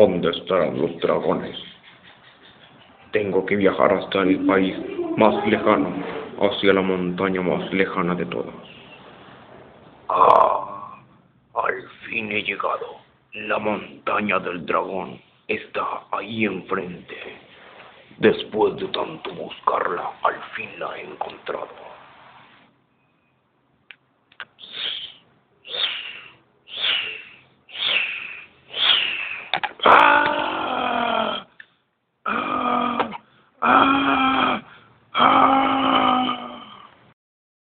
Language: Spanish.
¿Dónde estarán los dragones? Tengo que viajar hasta el país más lejano, hacia la montaña más lejana de todas. Ah, al fin he llegado. La montaña del dragón está ahí enfrente. Después de tanto buscarla, al fin la he encontrado. Ah!